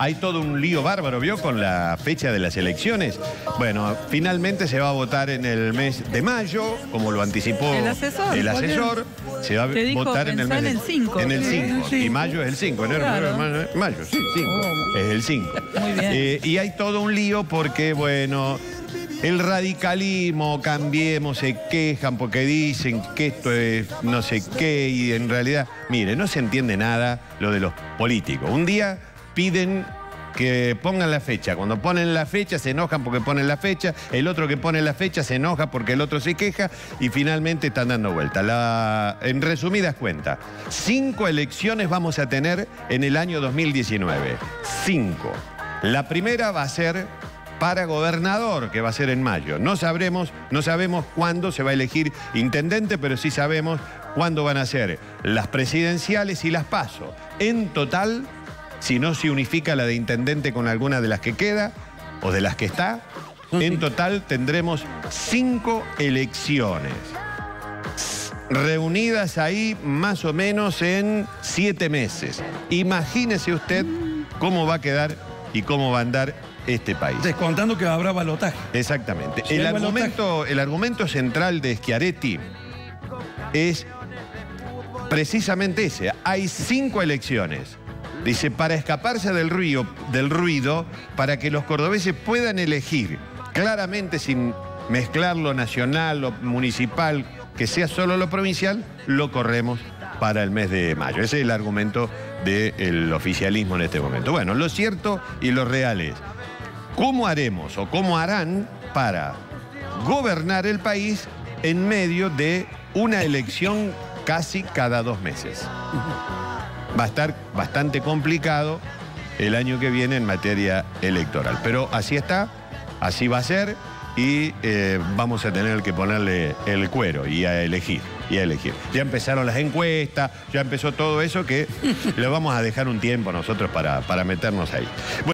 hay todo un lío bárbaro, ¿vio? Con la fecha de las elecciones. Bueno, finalmente se va a votar en el mes de mayo, como lo anticipó El asesor, el ¿cuál asesor. Se va a Te dijo, votar en el mes en el cinco. En el Sí, 5. sí. Y mayo es el 5. Enero, Claro. mayo, sí, 5. Es el 5. Muy bien. Eh, y hay todo un lío porque, bueno, el radicalismo, cambiemos, se quejan porque dicen que esto es no sé qué y en realidad, mire, no se entiende nada lo de los políticos. Un día piden que pongan la fecha. Cuando ponen la fecha se enojan porque ponen la fecha, el otro que pone la fecha se enoja porque el otro se queja y finalmente están dando vuelta. En resumidas cuentas, cinco elecciones vamos a tener en el año 2019. Cinco. La primera va a ser para gobernador, que va a ser en mayo. No sabremos, no sabemos cuándo se va a elegir intendente, pero sí sabemos cuándo van a ser las presidenciales y las paso. En total, si no se unifica la de intendente con alguna de las que queda o de las que está, en total tendremos cinco elecciones reunidas ahí más o menos en siete meses. Imagínese usted cómo va a quedar y cómo va a andar este país. Descontando que habrá balotaje. Exactamente. El, balotaje. argumento, el argumento central de Schiaretti es precisamente ese. Hay cinco elecciones. Dice, para escaparse del ruido, del ruido, para que los cordobeses puedan elegir claramente sin mezclar lo nacional, lo municipal, que sea solo lo provincial, lo corremos para el mes de mayo. Ese es el argumento del oficialismo en este momento. Bueno, lo cierto y lo real es, ¿cómo haremos o cómo harán para gobernar el país en medio de una elección casi cada dos meses? Va a estar bastante complicado el año que viene en materia electoral. Pero así está, así va a ser y eh, vamos a tener que ponerle el cuero y a elegir, y a elegir. Ya empezaron las encuestas, ya empezó todo eso que le vamos a dejar un tiempo nosotros para, para meternos ahí. Bueno,